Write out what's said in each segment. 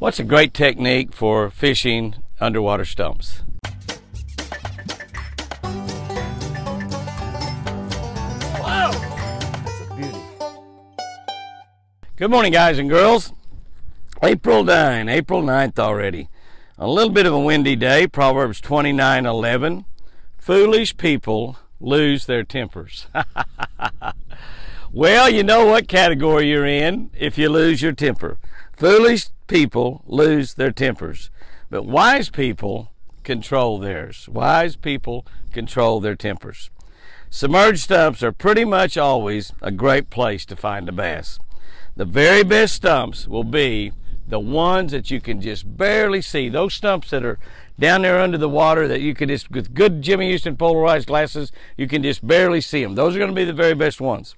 What's a great technique for fishing underwater stumps? Whoa! That's a beauty. Good morning, guys and girls. April 9, April 9th already. A little bit of a windy day, Proverbs 29 11. Foolish people lose their tempers. well, you know what category you're in if you lose your temper. Foolish people lose their tempers, but wise people control theirs. Wise people control their tempers. Submerged stumps are pretty much always a great place to find a bass. The very best stumps will be the ones that you can just barely see. Those stumps that are down there under the water that you can just, with good Jimmy Houston polarized glasses, you can just barely see them. Those are going to be the very best ones.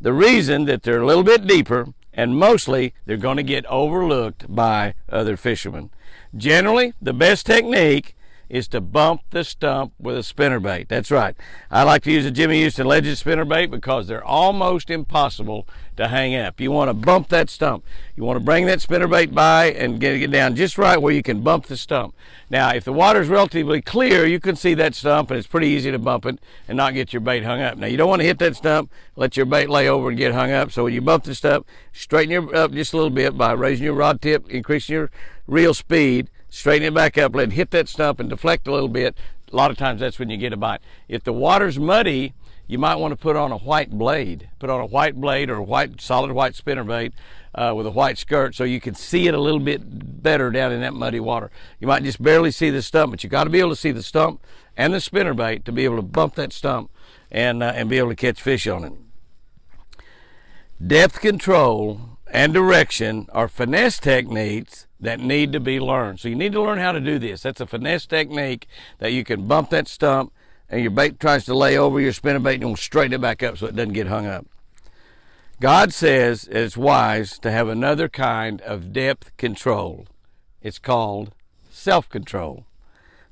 The reason that they're a little bit deeper and mostly they're going to get overlooked by other fishermen. Generally, the best technique is to bump the stump with a spinnerbait. That's right. I like to use a Jimmy Houston Legend spinnerbait because they're almost impossible to hang up. You want to bump that stump. You want to bring that spinnerbait by and get it down just right where you can bump the stump. Now, if the water is relatively clear, you can see that stump and it's pretty easy to bump it and not get your bait hung up. Now, you don't want to hit that stump, let your bait lay over and get hung up. So when you bump the stump, straighten your up just a little bit by raising your rod tip, increasing your reel speed, straighten it back up, let it hit that stump and deflect a little bit. A lot of times that's when you get a bite. If the water's muddy, you might want to put on a white blade. Put on a white blade or a white, solid white spinnerbait uh, with a white skirt so you can see it a little bit better down in that muddy water. You might just barely see the stump, but you got to be able to see the stump and the spinnerbait to be able to bump that stump and, uh, and be able to catch fish on it. Depth control and direction are finesse techniques that need to be learned. So you need to learn how to do this. That's a finesse technique that you can bump that stump and your bait tries to lay over your spinnerbait and you'll straighten it back up so it doesn't get hung up. God says it's wise to have another kind of depth control. It's called self control.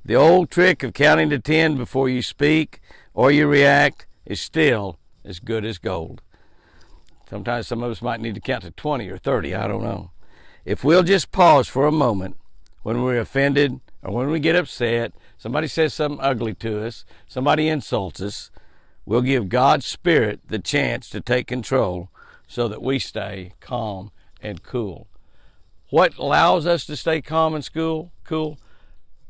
The old trick of counting to 10 before you speak or you react is still as good as gold. Sometimes some of us might need to count to 20 or 30, I don't know. If we'll just pause for a moment when we're offended or when we get upset, somebody says something ugly to us, somebody insults us, we'll give God's Spirit the chance to take control so that we stay calm and cool. What allows us to stay calm and cool? Cool.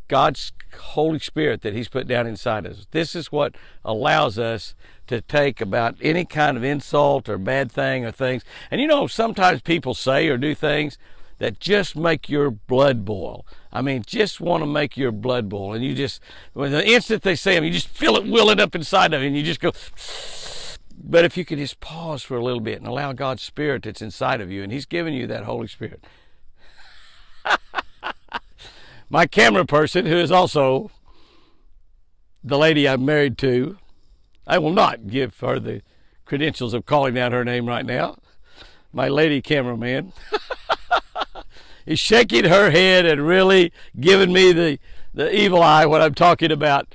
God's Holy Spirit that He's put down inside us. This is what allows us to take about any kind of insult or bad thing or things. And you know, sometimes people say or do things that just make your blood boil. I mean, just want to make your blood boil. And you just, when the instant they say them, you just feel it welling up inside of you and you just go, but if you could just pause for a little bit and allow God's Spirit that's inside of you, and He's given you that Holy Spirit. My camera person, who is also the lady I'm married to, I will not give her the credentials of calling out her name right now. My lady cameraman is shaking her head and really giving me the, the evil eye when I'm talking about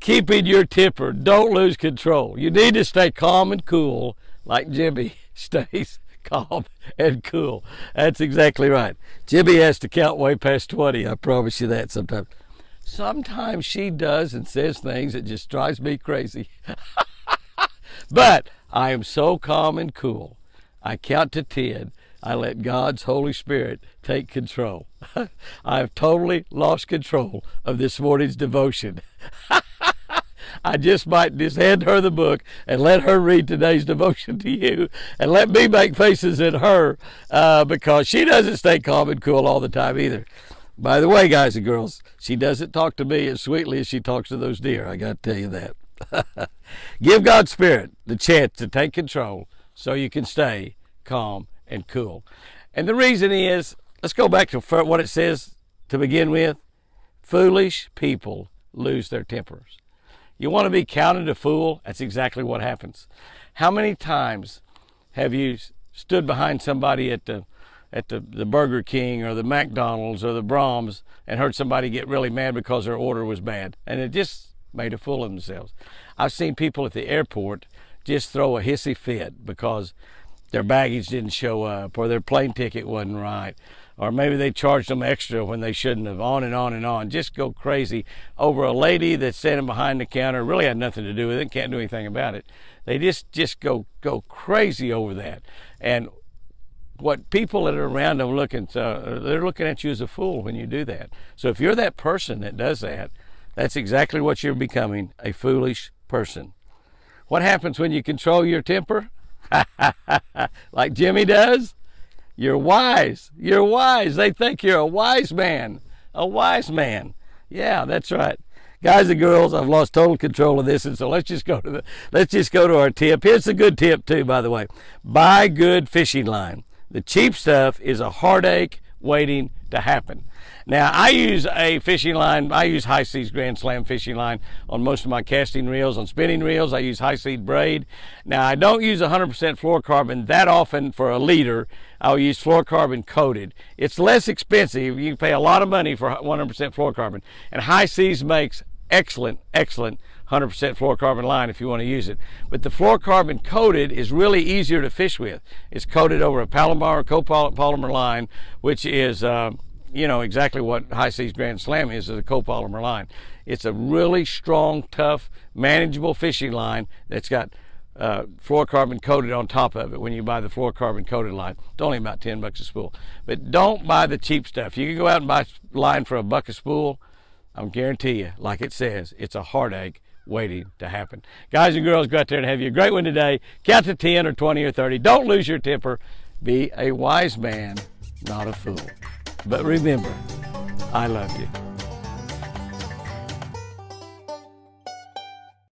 keeping your temper. Don't lose control. You need to stay calm and cool like Jimmy stays calm and cool. That's exactly right. Jimmy has to count way past 20. I promise you that sometimes. Sometimes she does and says things that just drives me crazy. but I am so calm and cool. I count to 10. I let God's Holy Spirit take control. I've totally lost control of this morning's devotion. I just might just hand her the book and let her read today's devotion to you and let me make faces at her uh, because she doesn't stay calm and cool all the time either. By the way, guys and girls, she doesn't talk to me as sweetly as she talks to those deer. I got to tell you that. Give God's Spirit the chance to take control so you can stay calm and cool. And the reason is, let's go back to what it says to begin with. Foolish people lose their tempers. You want to be counted a fool? That's exactly what happens. How many times have you stood behind somebody at the at the, the Burger King or the McDonald's or the Braum's and heard somebody get really mad because their order was bad and it just made a fool of themselves. I've seen people at the airport just throw a hissy fit because their baggage didn't show up or their plane ticket wasn't right or maybe they charged them extra when they shouldn't have, on and on and on. Just go crazy over a lady that's standing behind the counter, really had nothing to do with it, can't do anything about it. They just just go go crazy over that. And what people that are around them looking, to, they're looking at you as a fool when you do that. So if you're that person that does that, that's exactly what you're becoming, a foolish person. What happens when you control your temper? like Jimmy does? You're wise. You're wise. They think you're a wise man. A wise man. Yeah, that's right. Guys and girls, I've lost total control of this, and so let's just go to the let's just go to our tip. Here's a good tip too, by the way. Buy good fishing line. The cheap stuff is a heartache waiting to happen. Now, I use a fishing line. I use High Seas Grand Slam fishing line on most of my casting reels. On spinning reels, I use High Seas braid. Now, I don't use 100% fluorocarbon that often for a leader. I'll use fluorocarbon coated. It's less expensive. You can pay a lot of money for 100% fluorocarbon. And High Seas makes excellent, excellent 100% fluorocarbon line if you want to use it. But the fluorocarbon coated is really easier to fish with. It's coated over a Palomar copolymer line, which is, uh, you know, exactly what High Seas Grand Slam is, is a copolymer line. It's a really strong, tough, manageable fishing line that's got uh, fluorocarbon coated on top of it when you buy the fluorocarbon coated line. It's only about 10 bucks a spool. But don't buy the cheap stuff. You can go out and buy line for a buck a spool. I'm guarantee you, like it says, it's a heartache waiting to happen. Guys and girls, go out there and have you a great one today. Count to 10 or 20 or 30. Don't lose your temper. Be a wise man, not a fool. But remember, I love you.